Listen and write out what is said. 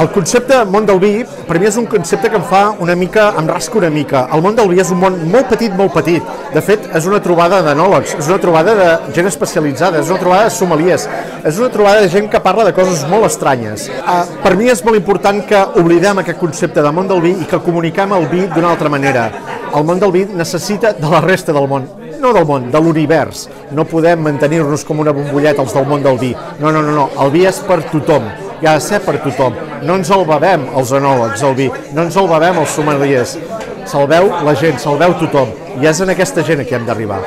El concepte món del vi, per mi és un concepte que em fa una mica, em rasca una mica. El món del vi és un món molt petit, molt petit. De fet, és una trobada d'anòlegs, és una trobada de gent especialitzada, és una trobada de somaliers, és una trobada de gent que parla de coses molt estranyes. Uh, per mi és molt important que oblidem aquest concepte de món del vi i que comuniquem el vi d'una altra manera. El món del vi necessita de la resta del món, no del món, de l'univers. No podem mantenir-nos com una bombolleta els del món del vi. No, no, no, no. el vi és per tothom i ha de ser per tothom. No ens el bevem els enòlegs, el vi, no ens el bevem els sommeliers. Se'l veu la gent, se'l veu tothom. I és en aquesta gent a qui hem d'arribar.